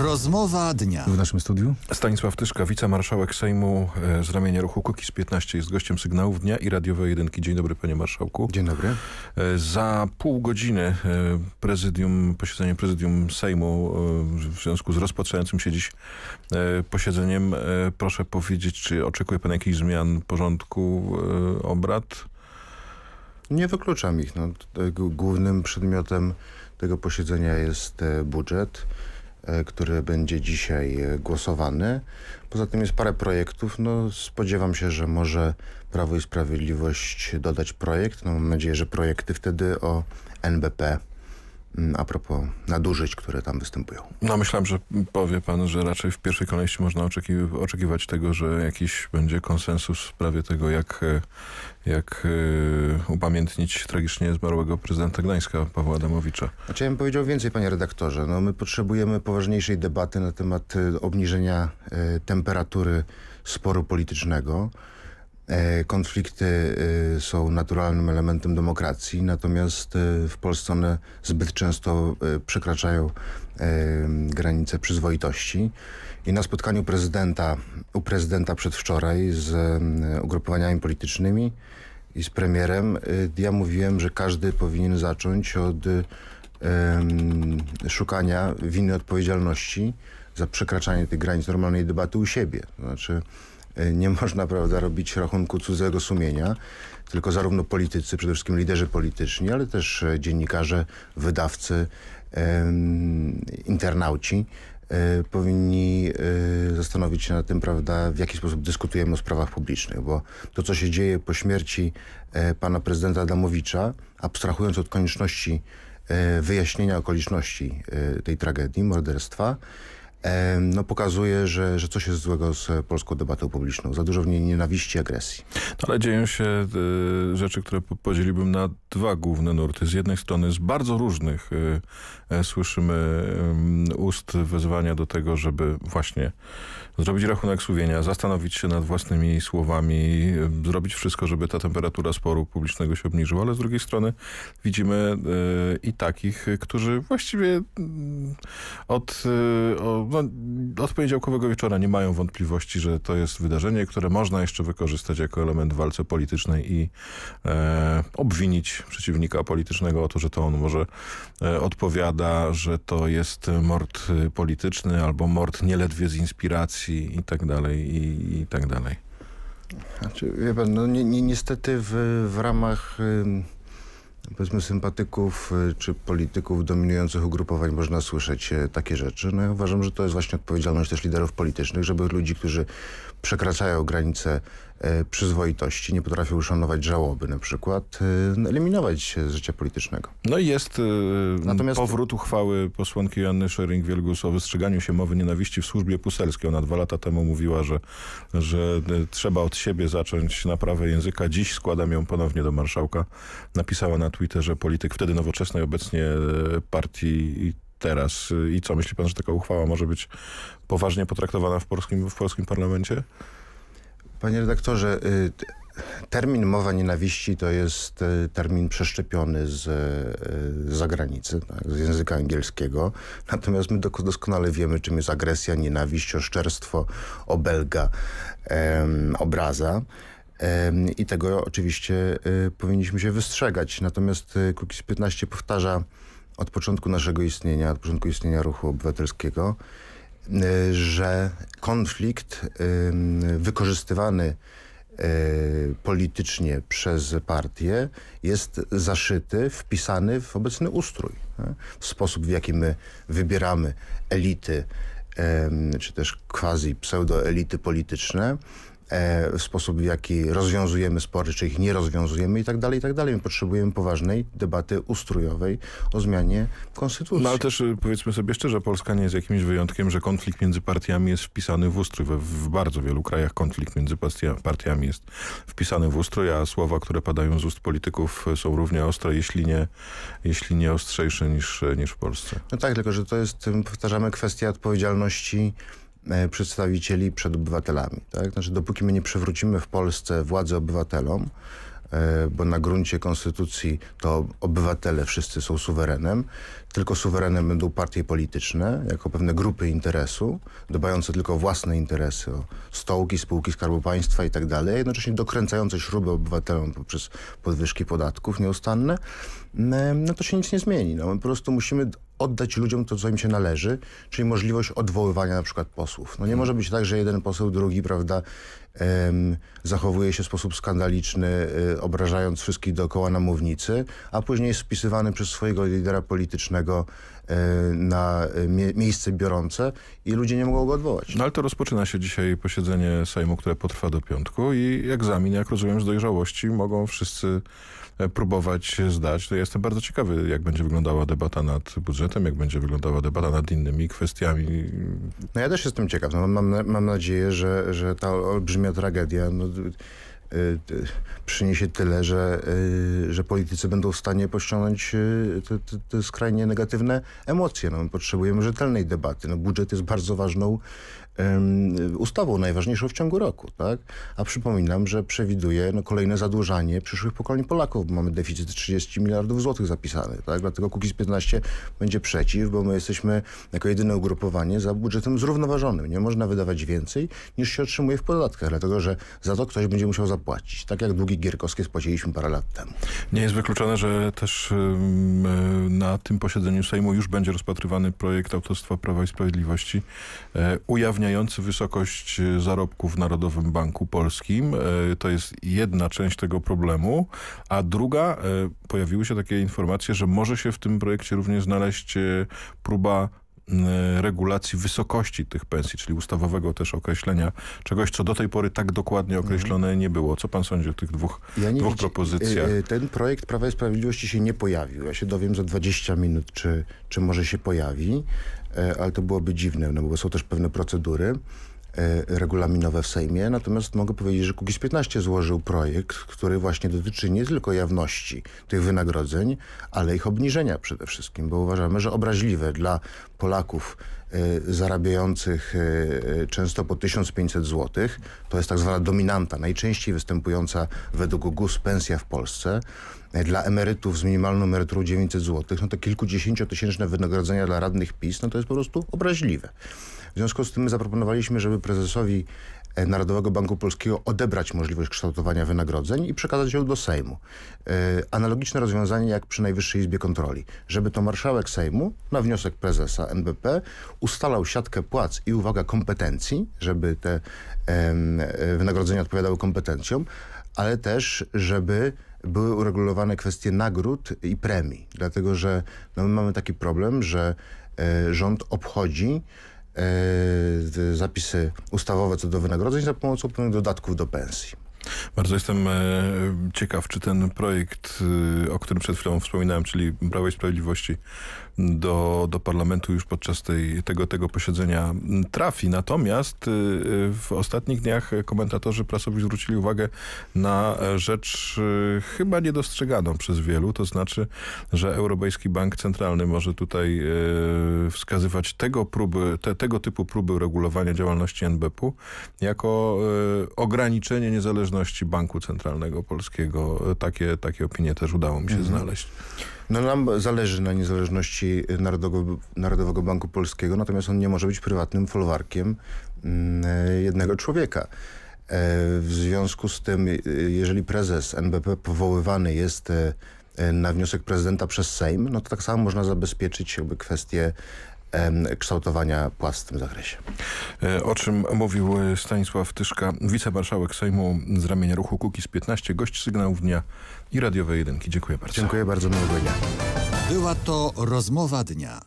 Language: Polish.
Rozmowa dnia. W naszym studiu Stanisław Tyszka, wicemarszałek Sejmu e, z ramienia ruchu Kukiz 15 jest gościem sygnałów dnia i radiowej jedynki. Dzień dobry panie marszałku. Dzień dobry. E, Za pół godziny e, prezydium, posiedzenie prezydium Sejmu w związku z rozpoczynającym się dziś posiedzeniem. Proszę powiedzieć, czy oczekuje pan jakichś zmian porządku obrad? Nie wykluczam ich. No, głównym przedmiotem tego posiedzenia jest budżet, który będzie dzisiaj e, głosowany. Poza tym jest parę projektów. No, spodziewam się, że może Prawo i Sprawiedliwość dodać projekt. No, mam nadzieję, że projekty wtedy o NBP a propos nadużyć, które tam występują. No myślałem, że powie pan, że raczej w pierwszej kolejności można oczeki- oczekiwać tego, że jakiś będzie konsensus w sprawie tego, jak, e, jak e, upamiętnić tragicznie zmarłego prezydenta Gdańska, Pawła Adamowicza. Znaczy ja bym powiedział więcej, panie redaktorze. No, my potrzebujemy poważniejszej debaty na temat e, obniżenia temperatury sporu politycznego. E, konflikty e, są naturalnym elementem demokracji, natomiast e, w Polsce one zbyt często przekraczają granice przyzwoitości. I na spotkaniu prezydenta, u prezydenta przedwczoraj z ugrupowaniami politycznymi i z premierem, ja mówiłem, że każdy powinien zacząć od szukania winy odpowiedzialności za przekraczanie tych granic normalnej debaty u siebie. To znaczy nie można prawda, robić rachunku cudzego sumienia, tylko zarówno politycy, przede wszystkim liderzy polityczni, ale też e, dziennikarze, wydawcy, internauci e, powinni e, zastanowić się nad tym, prawda, w jaki sposób dyskutujemy o sprawach publicznych, bo to, co się dzieje po śmierci e, pana prezydenta Adamowicza, abstrahując od konieczności e, wyjaśnienia okoliczności e, tej tragedii, morderstwa, e, no pokazuje, że, że coś jest złego z e, polską debatą publiczną. Za dużo w niej nienawiści, agresji. No, ale dzieją się e, rzeczy, które po- podzieliłbym na dwa główne nurty. Z jednej strony z bardzo różnych e, e, słyszymy ust wezwania do tego, żeby właśnie zrobić rachunek sumienia, zastanowić się nad własnymi słowami, zrobić wszystko, żeby ta temperatura sporu publicznego się obniżyła, ale z drugiej strony widzimy i takich, którzy właściwie mm, od, e, o, no, od poniedziałkowego wieczora nie mają wątpliwości, że to jest wydarzenie, które można jeszcze wykorzystać jako element walce politycznej i e, obwinić przeciwnika politycznego o to, że to on może e, odpowiada, że to jest mord e, polityczny albo mord nieledwie z inspiracji i tak dalej, i, i tak dalej. Znaczy, wie pan, no ni, ni, niestety w, w ramach ym, powiedzmy sympatyków y, czy polityków dominujących ugrupowań można słyszeć e, takie rzeczy. No ja uważam, że to jest właśnie odpowiedzialność też liderów politycznych, żeby ludzi, którzy przekraczają granice e, przyzwoitości, nie potrafią uszanować żałoby na przykład, e, eliminować z życia politycznego. No i jest e, Natomiast- powrót uchwały posłanki Joanny Schering-Wielgus o wystrzeganiu się mowy nienawiści w służbie poselskiej. Ona dwa lata temu mówiła, że, że trzeba od siebie zacząć naprawę języka. Dziś składam ją ponownie do marszałka. Napisała na Twitterze polityk wtedy nowoczesnej, obecnie partii teraz. I co, myśli pan, że taka uchwała może być poważnie potraktowana w polskim, w polskim parlamencie? Panie redaktorze, y, termin mowa nienawiści to jest y, termin przeszczepiony z, y, zagranicy, tak, z języka angielskiego. Natomiast my doskonale wiemy, czym jest agresja, nienawiść, oszczerstwo, obelga, em, obraza. I tego oczywiście powinniśmy się wystrzegać. Natomiast Kukiz 15 powtarza od początku naszego istnienia, od początku istnienia ruchu obywatelskiego, y, że konflikt wykorzystywany y, politycznie przez partię jest zaszyty, wpisany w obecny ustrój. W sposób, w jaki my wybieramy elity, czy też quasi pseudoelity polityczne, sposób, w jaki rozwiązujemy spory, czy ich nie rozwiązujemy i tak dalej, i tak dalej. My potrzebujemy poważnej debaty ustrojowej o zmianie konstytucji. No ale też y, powiedzmy sobie szczerze, Polska nie jest jakimś wyjątkiem, że konflikt między partiami jest wpisany w ustrój. We, w bardzo wielu krajach konflikt między partia, partiami jest wpisany w ustrój, a słowa, które padają z ust polityków y, są równie ostre, jeśli nie, jeśli nie ostrzejsze niż, niż w Polsce. No tak, tylko że to jest, powtarzamy, kwestia odpowiedzialności e, przedstawicieli przed obywatelami. Tak? Znaczy, dopóki my nie przywrócimy w Polsce władzy obywatelom, e, bo na gruncie konstytucji to obywatele wszyscy są suwerenem, tylko suwerenem będą partie polityczne, jako pewne grupy interesu, dbające tylko o własne interesy, o stołki, spółki Skarbu Państwa i tak dalej, jednocześnie dokręcające śruby obywatelom poprzez podwyżki podatków nieustanne, no to się nic nie zmieni. No, my po prostu musimy oddać ludziom to, co im się należy, czyli możliwość odwoływania na przykład posłów. No nie może być tak, że jeden poseł, drugi, prawda, em, zachowuje się w sposób skandaliczny, y, obrażając wszystkich dookoła na mównicy, a później jest spisywany przez swojego lidera politycznego na mie miejsce biorące i ludzie nie mogą go odwołać. No ale to rozpoczyna się dzisiaj posiedzenie Sejmu, które potrwa do piątku i egzamin, jak rozumiem, z dojrzałości mogą wszyscy e, próbować zdać. To ja jestem bardzo ciekawy, jak będzie wyglądała debata nad budżetem, jak będzie wyglądała debata nad innymi kwestiami. No ja też jestem ciekaw. No, mam, mam nadzieję, że, że ta olbrzymia tragedia no, przyniesie tyle, że, y, że politycy będą w stanie pościągnąć te, te, te skrajnie negatywne emocje. No, my potrzebujemy rzetelnej debaty. No, budżet jest bardzo ważną ustawą najważniejszą w ciągu roku, tak? A przypominam, że przewiduje no, kolejne zadłużanie przyszłych pokoleń Polaków, bo mamy deficyt 30 miliardów złotych zapisany, tak? Dlatego Kukiz 15 będzie przeciw, bo my jesteśmy jako jedyne ugrupowanie za budżetem zrównoważonym. Nie można wydawać więcej niż się otrzymuje w podatkach, dlatego że za to ktoś będzie musiał zapłacić. Tak jak długi gierkowskie spłaciliśmy parę lat temu. Nie jest wykluczone, że też na tym posiedzeniu Sejmu już będzie rozpatrywany projekt autorstwa Prawa i Sprawiedliwości e, wysokość e, zarobków w Narodowym Banku Polskim. E, to jest jedna część tego problemu, a druga, e, pojawiły się takie informacje, że może się w tym projekcie również znaleźć próba regulacji wysokości tych pensji, czyli ustawowego też określenia czegoś, co do tej pory tak dokładnie mhm. określone nie było. Co pan sądzi o tych dwóch, ja dwóch propozycjach? Ten projekt Prawa i Sprawiedliwości się nie pojawił. Ja się dowiem za 20 minut, czy, czy może się pojawi. E, ale to byłoby dziwne, no bo są też pewne procedury regulaminowe w Sejmie, natomiast mogę powiedzieć, że Kukiz 15 złożył projekt, który właśnie dotyczy nie tylko jawności tych wynagrodzeń, ale ich obniżenia przede wszystkim, bo uważamy, że obraźliwe dla Polaków y, zarabiających y, często po 1500 zł, to jest tak zwana dominanta, najczęściej występująca według GUS pensja w Polsce, dla emerytów z minimalną emeryturą 900 zł, no to kilkudziesięciotysięczne wynagrodzenia dla radnych PiS, no to jest po prostu obraźliwe. W związku z tym my zaproponowaliśmy, żeby prezesowi e, Narodowego Banku Polskiego odebrać możliwość kształtowania wynagrodzeń i przekazać ją do Sejmu. Yy, analogiczne rozwiązanie jak przy Najwyższej Izbie Kontroli, żeby to marszałek Sejmu na wniosek prezesa NBP ustalał siatkę płac i uwaga kompetencji, żeby te yy, wynagrodzenia odpowiadały kompetencjom, ale też żeby były uregulowane kwestie nagród i premii. Dlatego, że no, my mamy taki problem, że e, rząd obchodzi e, zapisy ustawowe co do wynagrodzeń za pomocą pewnych dodatków do pensji. Bardzo jestem e, ciekaw, czy ten projekt, e, o którym przed chwilą wspominałem, czyli Prawo Sprawiedliwości do, do parlamentu już podczas tej, tego, tego posiedzenia trafi. Natomiast e, w ostatnich dniach komentatorzy prasowi zwrócili uwagę na rzecz chyba niedostrzeganą przez wielu, to znaczy, że Europejski Bank Centralny może tutaj wskazywać tego, próby, te, tego typu próby regulowania działalności NBP-u jako ograniczenie niezależności niezależności Banku Centralnego Polskiego. Takie, takie opinie też udało mi się mhm. znaleźć. No nam zależy na niezależności Narodowego, Narodowego Banku Polskiego, natomiast on nie może być prywatnym folwarkiem mm, jednego człowieka. E, w związku z tym, jeżeli prezes NBP powoływany jest e, na wniosek prezydenta przez Sejm, no to tak samo można zabezpieczyć jakby kwestię kształtowania płac w tym zakresie. E, o czym mówił e, Stanisław Tyszka, wicemarszałek Sejmu z ramienia ruchu Kukiz 15, gość sygnałów dnia i radiowej jedynki. Dziękuję bardzo. Dziękuję bardzo, miłego dnia. Była to rozmowa dnia.